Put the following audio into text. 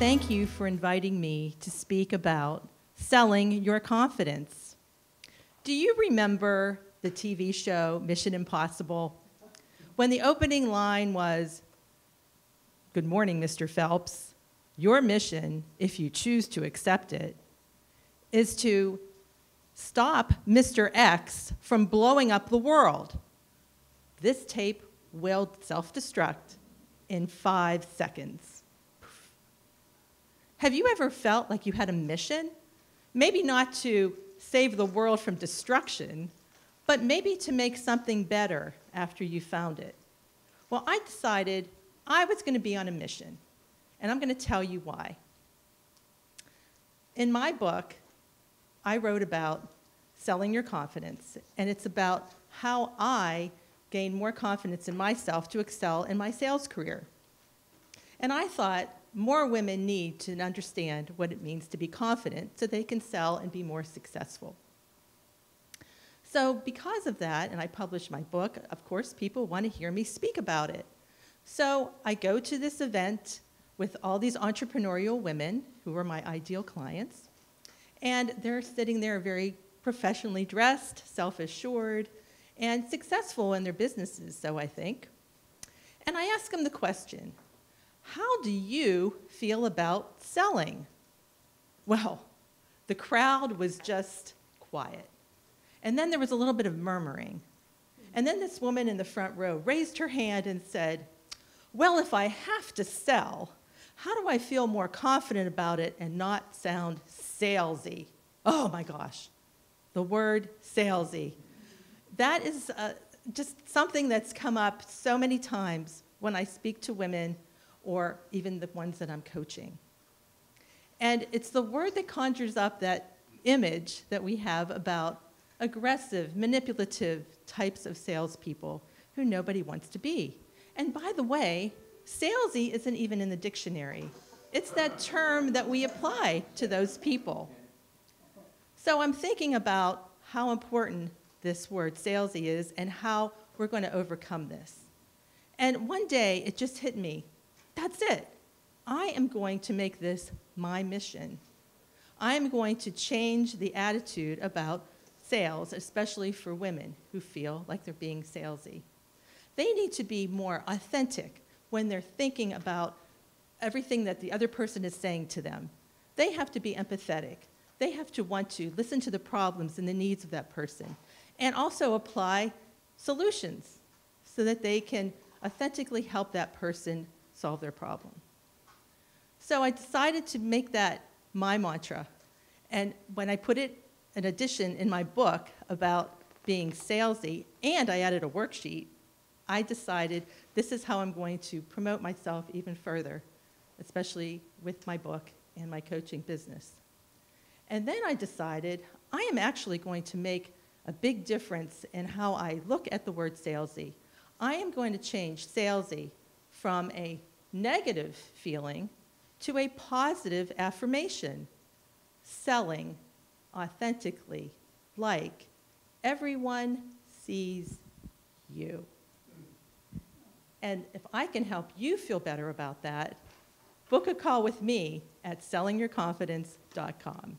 thank you for inviting me to speak about selling your confidence. Do you remember the TV show Mission Impossible? When the opening line was, Good morning, Mr. Phelps. Your mission, if you choose to accept it, is to stop Mr. X from blowing up the world. This tape will self destruct in five seconds. Have you ever felt like you had a mission? Maybe not to save the world from destruction, but maybe to make something better after you found it. Well, I decided I was going to be on a mission, and I'm going to tell you why. In my book, I wrote about selling your confidence, and it's about how I gain more confidence in myself to excel in my sales career. And I thought more women need to understand what it means to be confident so they can sell and be more successful. So, because of that, and I published my book, of course, people want to hear me speak about it. So, I go to this event with all these entrepreneurial women who are my ideal clients, and they're sitting there very professionally dressed, self assured, and successful in their businesses, so I think. And I ask them the question How do you feel about selling? Well, the crowd was just quiet. And then there was a little bit of murmuring. And then this woman in the front row raised her hand and said, Well, if I have to sell, how do I feel more confident about it and not sound salesy? Oh my gosh, the word salesy. That is uh, just something that's come up so many times when I speak to women or even the ones that I'm coaching. And it's the word that conjures up that image that we have about aggressive, manipulative types of salespeople who nobody wants to be. And by the way, salesy isn't even in the dictionary. It's that term that we apply to those people. So I'm thinking about how important this word salesy is and how we're going to overcome this. And one day it just hit me that's it. I am going to make this my mission. I am going to change the attitude about sales, especially for women who feel like they're being salesy. They need to be more authentic when they're thinking about everything that the other person is saying to them. They have to be empathetic. They have to want to listen to the problems and the needs of that person and also apply solutions so that they can authentically help that person solve their problem. So I decided to make that my mantra. And when I put it an addition in my book about being salesy, and I added a worksheet, I decided this is how I'm going to promote myself even further, especially with my book and my coaching business. And then I decided I am actually going to make a big difference in how I look at the word salesy. I am going to change salesy from a negative feeling to a positive affirmation. Selling authentically, like everyone sees you. And if I can help you feel better about that, book a call with me at sellingyourconfidence.com.